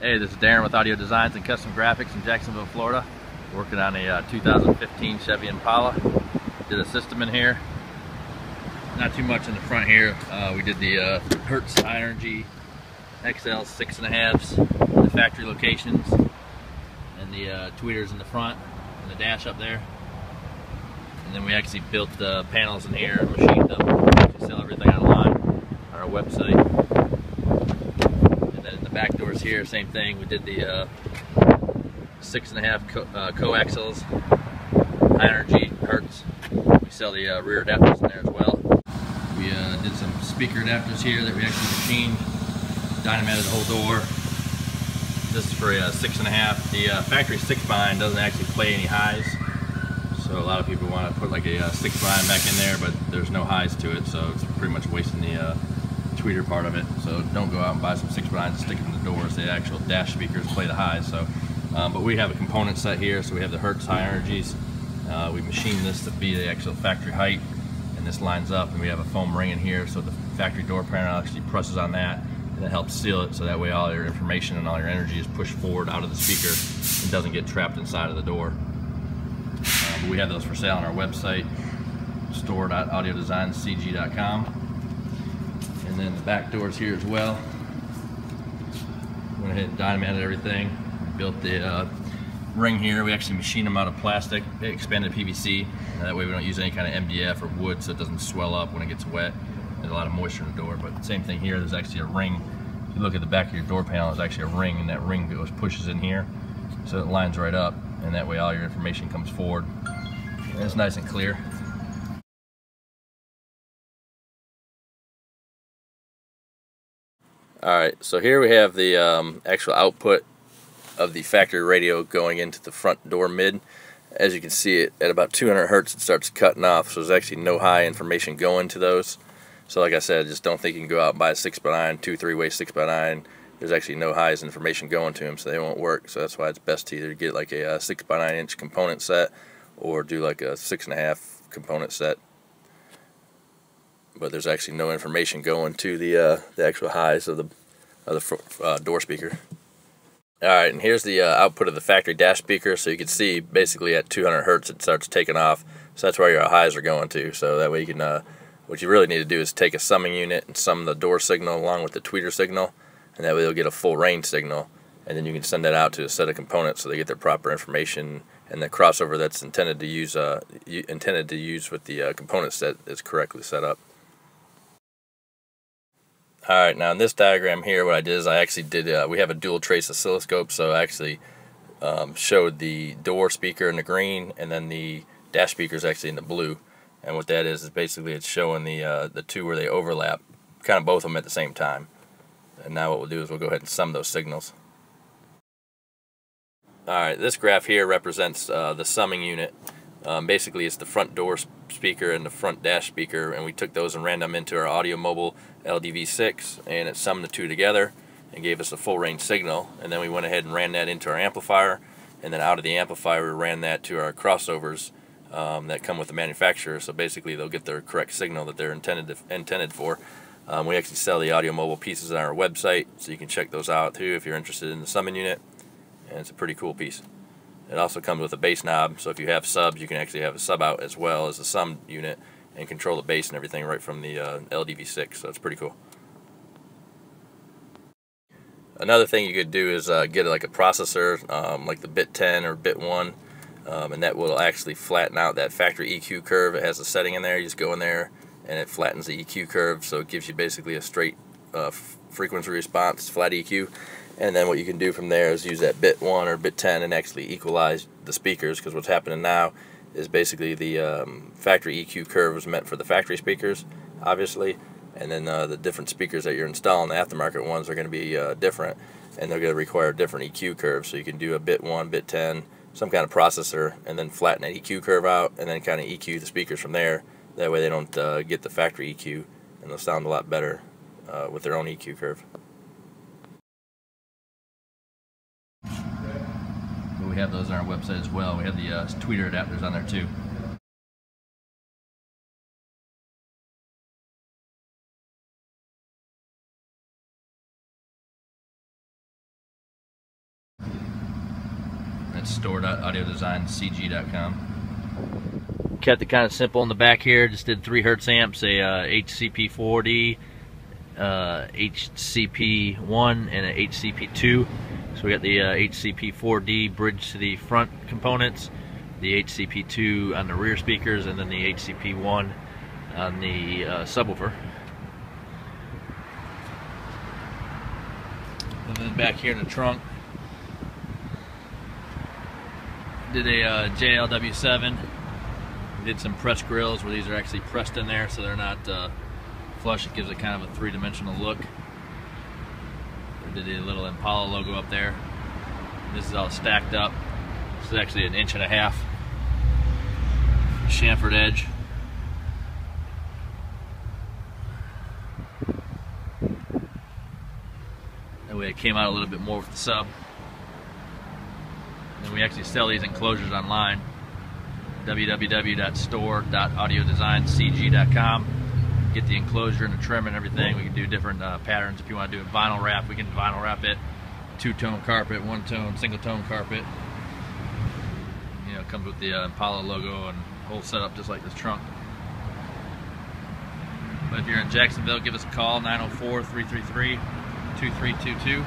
Hey, this is Darren with Audio Designs and Custom Graphics in Jacksonville, Florida. Working on a uh, 2015 Chevy Impala. Did a system in here. Not too much in the front here. Uh, we did the uh, Hertz Energy XL six and a halves, the factory locations, and the uh, tweeters in the front, and the dash up there. And then we actually built the panels in here and machined them. We sell everything online on our website back doors here, same thing. We did the uh, six and a half co uh, coaxials, high energy hertz. We sell the uh, rear adapters in there as well. We uh, did some speaker adapters here that we actually machined, dynamited the whole door. This is for a six and a half. The uh, factory six bind doesn't actually play any highs. So a lot of people want to put like a uh, six bind back in there, but there's no highs to it, so it's pretty much wasting the tweeter part of it. So don't go out and buy some 6 by 9 and stick them in the doors. The actual dash speakers play the highs. So, um, but we have a component set here. So we have the Hertz high energies. Uh, we machined this to be the actual factory height, and this lines up. And we have a foam ring in here, so the factory door panel actually presses on that, and it helps seal it. So that way, all your information and all your energy is pushed forward out of the speaker and doesn't get trapped inside of the door. Uh, we have those for sale on our website, store.audiodesigncg.com and then the back doors here as well. Went ahead and dynamited everything. Built the uh, ring here. We actually machined them out of plastic, expanded PVC. That way we don't use any kind of MDF or wood so it doesn't swell up when it gets wet. There's a lot of moisture in the door, but same thing here. There's actually a ring. If you look at the back of your door panel, there's actually a ring, and that ring goes pushes in here, so it lines right up, and that way all your information comes forward. And it's nice and clear. Alright, so here we have the um, actual output of the factory radio going into the front door mid. As you can see, it at about 200 hertz it starts cutting off, so there's actually no high information going to those. So like I said, just don't think you can go out and buy a 6x9, 2 3-way 6x9. There's actually no highs information going to them, so they won't work. So that's why it's best to either get like a, a 6x9 inch component set or do like a 6.5 component set but there's actually no information going to the uh, the actual highs of the of the uh, door speaker. All right, and here's the uh, output of the factory dash speaker. So you can see basically at 200 hertz it starts taking off. So that's where your highs are going to. So that way you can, uh, what you really need to do is take a summing unit and sum the door signal along with the tweeter signal, and that way you'll get a full range signal. And then you can send that out to a set of components so they get their proper information and the crossover that's intended to use uh, intended to use with the uh, component set is correctly set up. Alright, now in this diagram here, what I did is I actually did, uh, we have a dual trace oscilloscope, so I actually um, showed the door speaker in the green, and then the dash speaker is actually in the blue. And what that is, is basically it's showing the, uh, the two where they overlap, kind of both of them at the same time. And now what we'll do is we'll go ahead and sum those signals. Alright, this graph here represents uh, the summing unit. Um, basically, it's the front door speaker and the front dash speaker, and we took those and ran them into our Audio Mobile LDV6, and it summed the two together and gave us a full range signal. And then we went ahead and ran that into our amplifier, and then out of the amplifier, we ran that to our crossovers um, that come with the manufacturer. So basically, they'll get their correct signal that they're intended to, intended for. Um, we actually sell the Audio Mobile pieces on our website, so you can check those out too if you're interested in the summing unit. And it's a pretty cool piece. It also comes with a bass knob, so if you have subs, you can actually have a sub out as well as a sum unit and control the bass and everything right from the uh, LDV6, so it's pretty cool. Another thing you could do is uh, get like a processor, um, like the bit 10 or bit 1, um, and that will actually flatten out that factory EQ curve. It has a setting in there, you just go in there and it flattens the EQ curve, so it gives you basically a straight uh, frequency response, flat EQ. And then what you can do from there is use that bit 1 or bit 10 and actually equalize the speakers because what's happening now is basically the um, factory EQ curve was meant for the factory speakers, obviously, and then uh, the different speakers that you're installing, the aftermarket ones, are going to be uh, different, and they're going to require different EQ curves. So you can do a bit 1, bit 10, some kind of processor, and then flatten that EQ curve out, and then kind of EQ the speakers from there. That way they don't uh, get the factory EQ, and they'll sound a lot better uh, with their own EQ curve. We have those on our website as well. We have the uh, tweeter adapters on there too. That's store.audiodesigncg.com. Kept it kind of simple in the back here. Just did three hertz amps, a uh, HCP 4D, uh, HCP 1, and an HCP 2. So we got the uh, HCP 4D bridge to the front components, the HCP 2 on the rear speakers, and then the HCP 1 on the uh, subwoofer. And then back here in the trunk, did a uh, JLW7. Did some press grills where these are actually pressed in there so they're not uh, flush. It gives it kind of a three-dimensional look. A little Impala logo up there. This is all stacked up. This is actually an inch and a half chamfered edge. That way it came out a little bit more with the sub. And we actually sell these enclosures online. www.store.audiodesigncg.com. Get the enclosure and the trim and everything. We can do different uh, patterns. If you want to do a vinyl wrap, we can vinyl wrap it. Two-tone carpet, one-tone, single-tone carpet. You know, comes with the uh, Impala logo and whole setup just like this trunk. But if you're in Jacksonville, give us a call, 904-333-2322.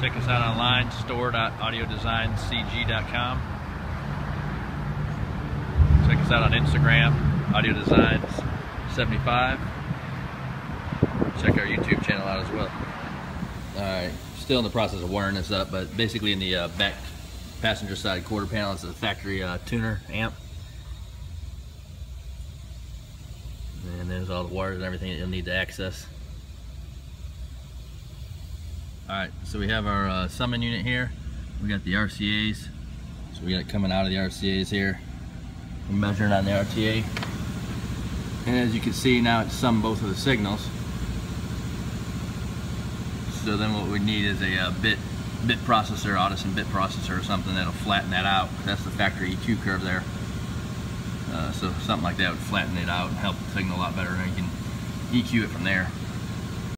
Check us out online, store.audiodesigncg.com. Check us out on Instagram, audiodesigns75. Check our YouTube channel out as well. Alright, still in the process of wiring this up, but basically in the uh, back passenger side quarter panel is a factory uh, tuner amp. And there's all the wires and everything that you'll need to access. Alright, so we have our uh, summing unit here. We got the RCAs. So we got it coming out of the RCAs here. We're measuring on the RTA. And as you can see now it's summed both of the signals. So then what we need is a uh, bit bit processor, Audison bit processor or something that'll flatten that out. That's the factory EQ curve there. Uh, so something like that would flatten it out and help the signal a lot better and you can EQ it from there.